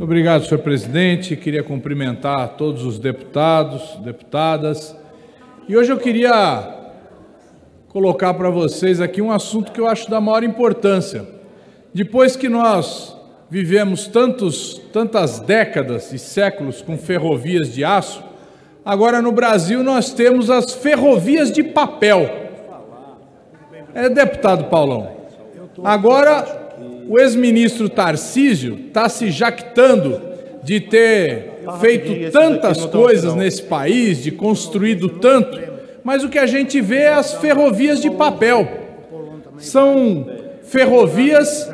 Obrigado, senhor presidente. Queria cumprimentar todos os deputados, deputadas. E hoje eu queria colocar para vocês aqui um assunto que eu acho da maior importância. Depois que nós vivemos tantos, tantas décadas e séculos com ferrovias de aço, agora no Brasil nós temos as ferrovias de papel. É, deputado Paulão. Agora o ex-ministro Tarcísio está se jactando de ter feito tantas coisas nesse país, de construído tanto, mas o que a gente vê é as ferrovias de papel. São ferrovias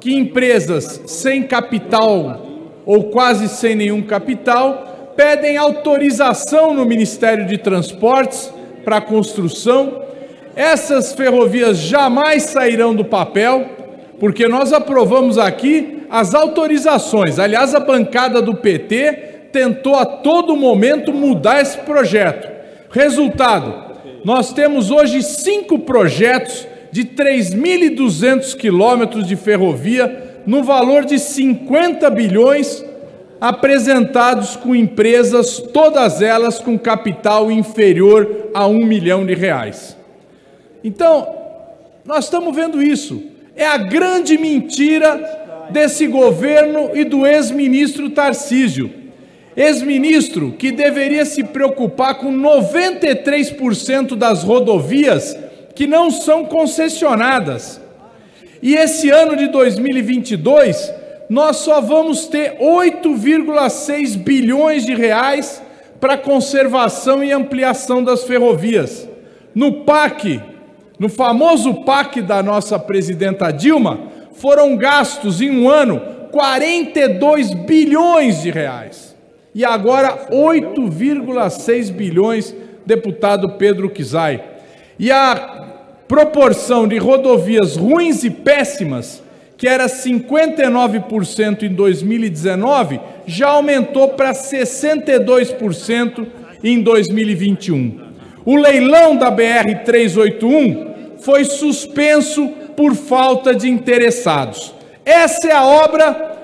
que empresas sem capital ou quase sem nenhum capital pedem autorização no Ministério de Transportes para a construção. Essas ferrovias jamais sairão do papel porque nós aprovamos aqui as autorizações. Aliás, a bancada do PT tentou a todo momento mudar esse projeto. Resultado: nós temos hoje cinco projetos de 3.200 quilômetros de ferrovia no valor de 50 bilhões apresentados com empresas, todas elas com capital inferior a um milhão de reais. Então, nós estamos vendo isso é a grande mentira desse governo e do ex-ministro Tarcísio. Ex-ministro que deveria se preocupar com 93% das rodovias que não são concessionadas. E esse ano de 2022, nós só vamos ter 8,6 bilhões de reais para conservação e ampliação das ferrovias. No PAC, no famoso PAC da nossa presidenta Dilma, foram gastos em um ano 42 bilhões de reais. E agora 8,6 bilhões, deputado Pedro Kizai. E a proporção de rodovias ruins e péssimas, que era 59% em 2019, já aumentou para 62% em 2021. O leilão da BR 381 foi suspenso por falta de interessados. Essa é a obra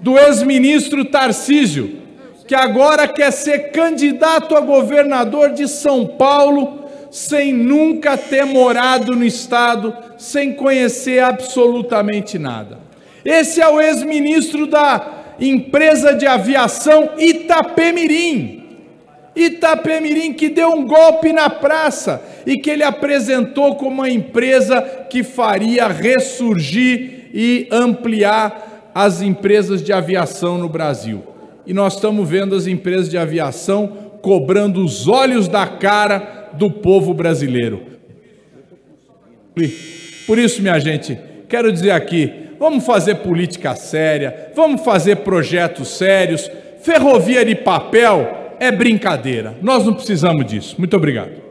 do ex-ministro Tarcísio, que agora quer ser candidato a governador de São Paulo sem nunca ter morado no estado, sem conhecer absolutamente nada. Esse é o ex-ministro da empresa de aviação Itapemirim Itapemirim que deu um golpe na praça e que ele apresentou como uma empresa que faria ressurgir e ampliar as empresas de aviação no Brasil. E nós estamos vendo as empresas de aviação cobrando os olhos da cara do povo brasileiro. Por isso, minha gente, quero dizer aqui, vamos fazer política séria, vamos fazer projetos sérios, ferrovia de papel é brincadeira. Nós não precisamos disso. Muito obrigado.